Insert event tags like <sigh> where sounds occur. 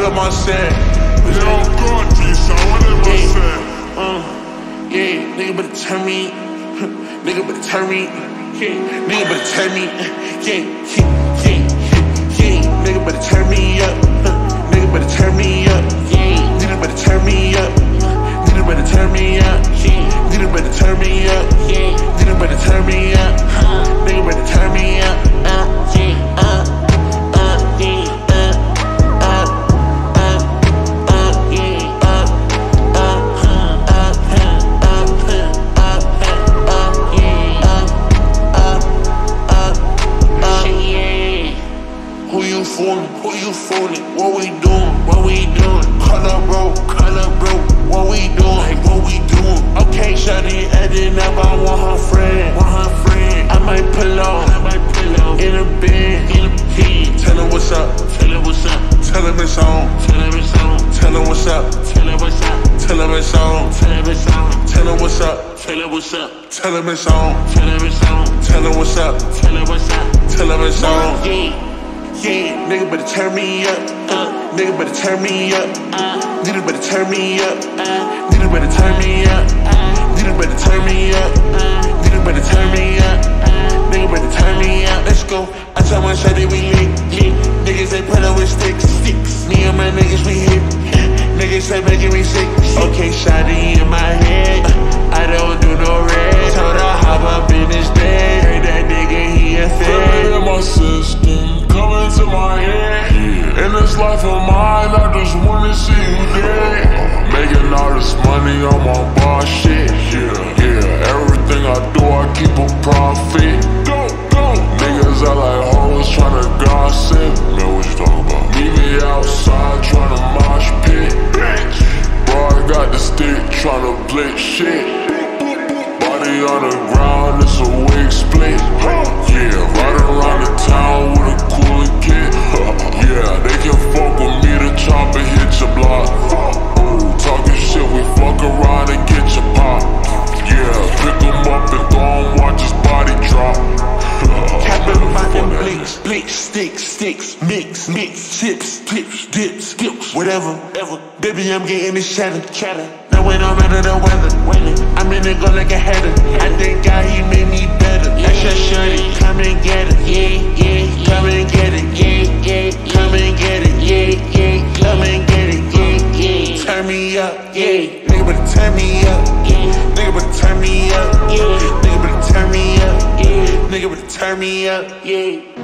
am I saying? Yo, God, G-Son, what am I saying? Uh, yeah, nigga better turn me. <laughs> nigga better turn me. Yeah, nigga better turn me. <laughs> Yeah, yeah, yeah, fooling? Who you fooling? What we doing? What we doing? Up, bro. Up, bro. What we doing? Like, what we doing? Okay, shawty adding up. I want her friend. Want her friend. I might pull off. I might pull off. In a bed. In a bed. Tell her what's up. Tell her what's up. Tell him it's on. Tell him it's on. Tell him what's up. Tell him what's up. Tell him it's on. Tell him it's on. Tell him what's up. Tell him what's up. Tell him it's on. Tell him it's on. Tell him what's up. Tell him what's up. Tell him it's on. Yeah. Yeah, nigga better turn me up. Uh, nigga better turn me up. Uh, nigga better turn me up. Uh, nigga better turn me up. Uh, nigga better turn me up. Uh, nigga better turn me up. Uh, nigga better turn me up. Let's go. I tell my shawty we lit, lit. Niggas they put up with sticks, sticks. Me and my niggas we hit. <laughs> Niggas say making me sick. Okay, shawty in my head. Uh, I don't do no red. Told this life of mine, I just wanna see you dead. Making all this money on my boss shit. Yeah, yeah. Everything I do, I keep a profit. Go, go. Niggas are like hoes tryna gossip. Man, what you talking about? Meet me outside tryna mosh pit. Bitch. Bro, I got the stick tryna blitz shit. Body on the ground, it's a wig split. Yeah, riding around the town with a cooler blinks, blinks, sticks, sticks, mix, mix, chips, clips, dips, dips, whatever, ever. Baby, I'm getting this cheddar, cheddar. Now when out of the weather, weather, I'm in it go like a header. I thank God he made me better. That's your shorty, come and get it, yeah, yeah. Come and get it, yeah, yeah. Come and get it, yeah, yeah. Come and get it, yeah, yeah. Turn me up, yeah. Nigga better turn me up, yeah. Nigga better turn me up, yeah. Nigga better turn me up, yeah. Nigga better turn me up, yeah.